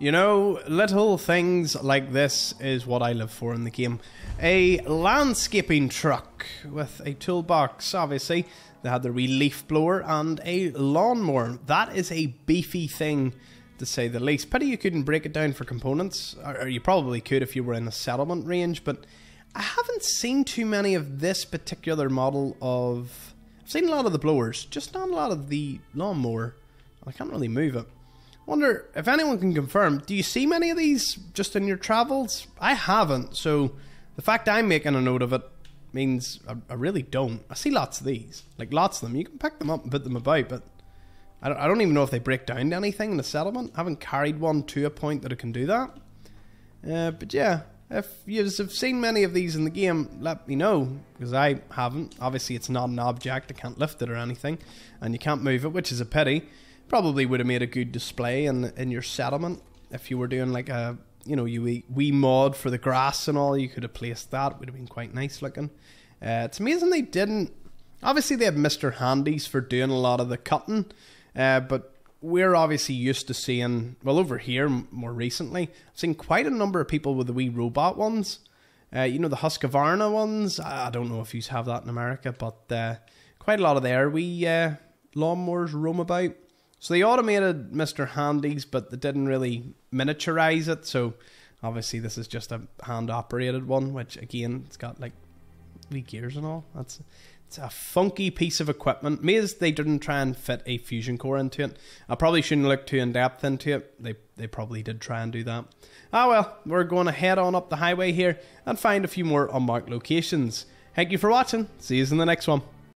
You know, little things like this is what I live for in the game. A landscaping truck with a toolbox, obviously. They had the relief blower and a lawnmower. That is a beefy thing, to say the least. Pity you couldn't break it down for components, or you probably could if you were in a settlement range, but I haven't seen too many of this particular model of. I've seen a lot of the blowers, just not a lot of the lawnmower. I can't really move it. Wonder if anyone can confirm. Do you see many of these just in your travels? I haven't, so the fact I'm making a note of it means I, I really don't. I see lots of these, like lots of them. You can pick them up and put them about, but I don't, I don't even know if they break down to anything in the settlement. I haven't carried one to a point that it can do that. Uh, but yeah, if you have seen many of these in the game, let me know because I haven't. Obviously, it's not an object; I can't lift it or anything, and you can't move it, which is a pity probably would have made a good display in in your settlement if you were doing like a you know you wee, wee mod for the grass and all. You could have placed that; would have been quite nice looking. Uh, it's amazing they didn't. Obviously, they have Mister Handies for doing a lot of the cutting, uh, but we're obviously used to seeing well over here more recently. I've seen quite a number of people with the wee robot ones. Uh, you know the Husqvarna ones. I don't know if you have that in America, but uh, quite a lot of there. We uh, lawnmowers roam about. So they automated Mr. Handy's, but they didn't really miniaturize it. So obviously this is just a hand operated one, which again it's got like wee gears and all. That's it's a funky piece of equipment. Maze they didn't try and fit a fusion core into it. I probably shouldn't look too in depth into it. They they probably did try and do that. Ah well, we're going to head on up the highway here and find a few more unmarked locations. Thank you for watching. See you in the next one.